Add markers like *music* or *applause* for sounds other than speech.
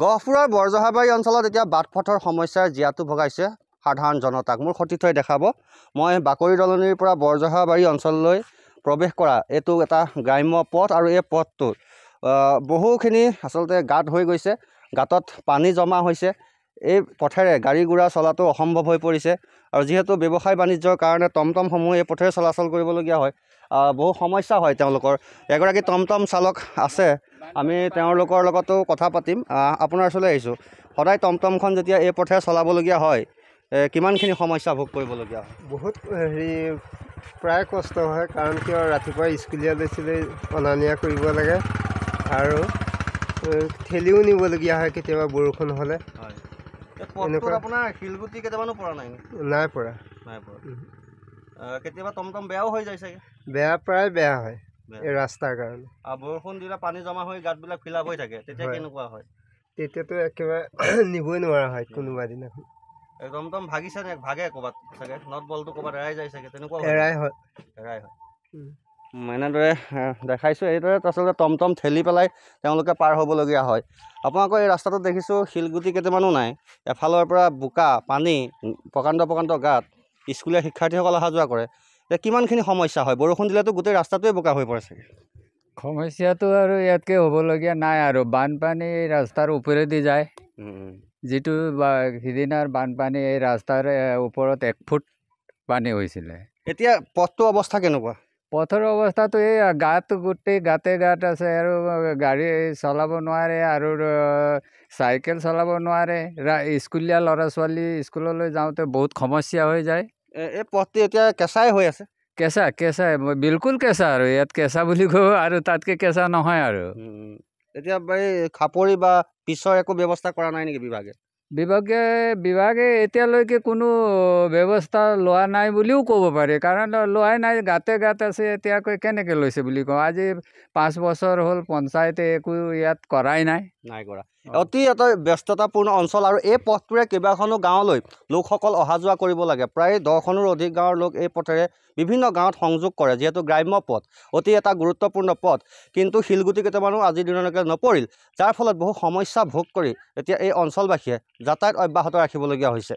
গহপুৰৰ বৰজহাবাৰী অঞ্চলত এতিয়া বাট পথৰ সমস্যাৰ জীয়াতু ভগাইছে সাধাৰণ জনতাক। মোৰ সতীৰ্থই দেখাব। মই বাকৰি দলনিৰ পৰা বৰজহাবাৰী অঞ্চললৈ প্ৰৱেশ কৰা। এইটো এটা গ্ৰাম্য পথ আৰু এই পথটোত বহুখিনি আচলতে গাঁত হৈ গৈছে। গাঁতত পানী জমা হৈছে। এই পথেৰে গাড়ী গুৰা চলাটো অসম্ভৱ হৈ পৰিছে। আৰু যিহেতু ব্যৱসায় বাণিজ্যৰ কাৰণে টমটমসমূহ এই পথেৰে চলাচল কৰিবলগীয়া হয় বহু সমস্যা হয় তেওঁলোকৰ। এগৰাকী টমটম চালক আছে আমি তেওঁলোকৰ লগতো কথা পাতিম। আপোনাৰ ওচৰলৈ আহিছোঁ। সদায় টমটমখন যেতিয়া এই পথেৰে চলাবলগীয়া হয় কিমানখিনি সমস্যা ভোগ কৰিবলগীয়া হয়? বহুত হেৰি প্ৰায় কষ্ট হয় কাৰণ কিয় ৰাতিপুৱা স্কুলীয়া ল'ৰা ছোৱালী অনা নিয়া কৰিব লাগে আৰু ঠেলিও নিবলগীয়া হয় কেতিয়াবা বৰষুণ হ'লে। আপোনাৰ শিলগুটি কেইটামানো পৰা নাই? নাই পৰা। নাই পৰা। কেতিয়াবা টমটম বেয়াও হৈ যায় চাগে? বেয়া প্ৰায় বেয়া হয়। এই ৰাস্তাৰ কাৰণে। বৰষুণ দিলে পানী জমা হৈ গাঁতবিলাক ফিলাপ হৈ থাকে তেতিয়া। কেনেকুৱা হয়? তেতিয়াতো একেবাৰে *clears throat* নিবই নোৱাৰা হয় কোনোবা দিনাখন। ভাগিছে নে? ভাগে ক'ৰবাত চাগে নট বলটো ক'ৰবাত এৰাই যায় চাগে তেনেকুৱা এৰাই হয়। এৰাই হয়। এনেদৰে দেখাইছোঁ এইদৰে আচলতে টমটম ঠেলি পেলাই তেওঁলোকে পাৰ হ'বলগীয়া হয়। আপোনালোকৰ এই ৰাস্তাটোত দেখিছোঁ শিলগুটি কেইটামানো নাই। এফালৰ পৰা বোকা পানী প্ৰকাণ্ড প্ৰকাণ্ড গাঁত স্কুলীয়া শিক্ষাৰ্থীসকল অহা যোৱা কৰে। এতিয়া কিমানখিনি সমস্যা হয়? বৰষুণ দিলেতো গোটেই ৰাস্তাটোৱে বোকা হৈ পৰে চাগে। সমস্যাটো আৰু ইয়াতকৈ হ'বলগীয়া নাই আৰু। বানপানী ৰাস্তাৰ ওপৰেদি যায়। যিটো সিদিনাৰ বানপানী এই ৰাস্তাৰ ওপৰত এক ফুট পানী হৈছিলে। এতিয়া পথটোৰ অৱস্থা কেনেকুৱা? পথৰ অৱস্থাটো এই গাঁত গোটেই গাঁতে গাঁত আছে আৰু গাড়ী চলাব নোৱাৰে আৰু চাইকেল চলাব নোৱাৰে। স্কুলীয়া ল'ৰা ছোৱালী স্কুললৈ যাওঁতে বহুত সমস্যা হৈ যায়। এই পথটো এতিয়া কেঁচাই হৈ আছে। কেঁচা কেঁচা বিলকুল কেঁচা আৰু ইয়াত কেঁচা বুলি কওঁ আৰু তাতকৈ কেঁচা নহয় আৰু। এতিয়া এই খাপৰি বা পিছৰ একো ব্যৱস্থা কৰা নাই নেকি বিভাগে? বিভাগে বিভাগে এতিয়ালৈকে কোনো ব্যৱস্থা লোৱা নাই বুলিও ক'ব পাৰি। কাৰণ লোৱাই নাই গাতে গাত আছে এতিয়াকৈ কেনেকৈ লৈছে বুলি কওঁ। আজি পাঁচ বছৰ হ'ল পঞ্চায়তে একো ইয়াত কৰাই নাই। নাই কৰা। অতি এটা ব্যস্ততাপূৰ্ণ অঞ্চল আৰু এই পথটোৰে কেইবাখনো গাঁৱলৈ লোকসকল অহা যোৱা কৰিব লাগে। প্ৰায় দহখনৰো অধিক গাঁৱৰ লোক এই পথেৰে বিভিন্ন গাঁৱত সংযোগ কৰে যিহেতু গ্ৰাম্য পথ। অতি এটা গুৰুত্বপূৰ্ণ পথ। কিন্তু শিলগুটি কেইটামানো আজিৰ দিনলৈকে নপৰিল যাৰ ফলত বহু সমস্যা ভোগ কৰি এতিয়া এই অঞ্চলবাসীয়ে যাতায়াত অব্যাহত ৰাখিবলগীয়া হৈছে।